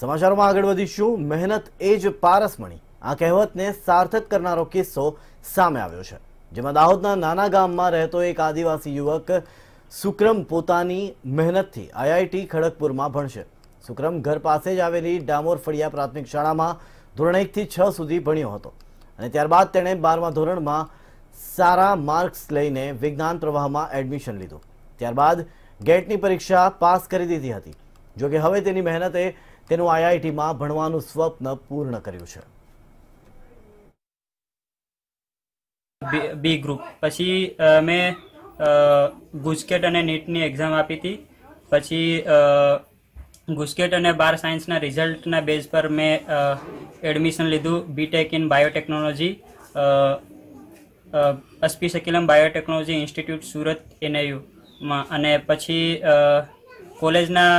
સમાચારોમાં આગળ વધીશું. મહેનત એ જ પારસમણી. આ કહેવતને સાર્થક કરનારો કિસ્સો સામે આવ્યો છે. જેમાં દાહોદના નાના ગામમાં રહેતો એક આદિવાસી યુવક સુક્રમ પોતાની મહેનતથી આઈઆઈટી ખડગપુરમાં ભણશે. સુક્રમ ઘર પાસે જ આવેલી ડામોર ફળિયા પ્રાથમિક શાળામાં ધોરણ એકથી છ સુધી ભણ્યો હતો. અને ત્યારબાદ તેણે બારમા ધોરણમાં સારા માર્ક્સ લઈને વિજ્ઞાન પ્રવાહમાં એડમિશન લીધું. ત્યારબાદ ગેટની પરીક્ષા પાસ કરી દીધી હતી. જોકે હવે તેની મહેનતે તેનું આઈઆઈટીમાં ભણવાનું સ્વપ્ન પૂર્ણ કર્યું છે. B group. પછી મેં ગુજકેટ અને નીટની એક્ઝામ આપી હતી. પછી ગુજકેટ અને બાર સાયન્સના રિઝલ્ટના બેઝ પર મેં એડમિશન લીધું B Tech in biotechnology Aspee Shakilam biotechnology institute Surat એનઆઈયુમાં અને પછી કોલેજના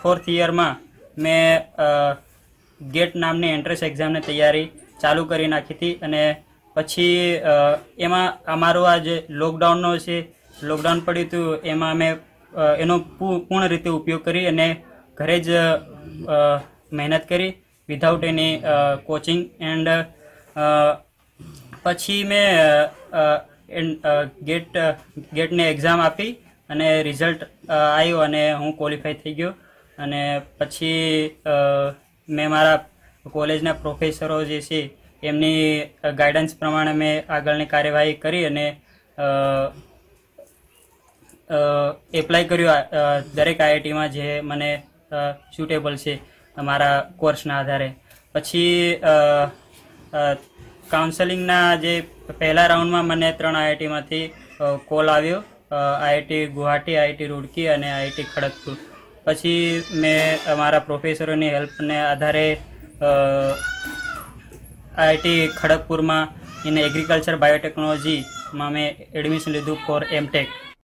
ફોર્થ યરમાં મેં ગેટ નામની એન્ટ્રન્સ એક્ઝામની તૈયારી ચાલુ કરી નાખી હતી અને પછી એમાં અમારું આ જે લોકડાઉનનો છે લોકડાઉન પડ્યું હતું, એમાં અમે એનો પૂર્ણ રીતે ઉપયોગ કરી અને ઘરે જ મહેનત કરી વિધાઉટ એની કોચિંગ એન્ડ પછી મેં ગેટ, ગેટની એક્ઝામ આપી અને રિઝલ્ટ આવ્યું અને હું ક્વોલિફાય થઈ ગયો. અને પછી મેં મારા કોલેજના પ્રોફેસરો જે છે, એમની ગાઈડન્સ પ્રમાણે મેં આગળની કાર્યવાહી કરી અને એપ્લાય કર્યું દરેક આઈઆઈટીમાં જે મને સુટેબલ છે મારા કોર્સના આધારે. પછી કાઉન્સેલિંગના જે પહેલા રાઉન્ડમાં મને ત્રણ આઈઆઈટીમાંથી કોલ આવ્યો આઈઆઈટી ગુવાહાટી, આઈઆઈટી રૂડકી અને આઈઆઈટી ખડગપુર. પછી મેં અમારા પ્રોફેસરોની હેલ્પને આધારે આઈઆઈટી ખડગપુરમાં ઇન એગ્રીકલ્ચર બાયોટેકનોલોજીમાં મેં એડમિશન લીધું ફોર એમટેક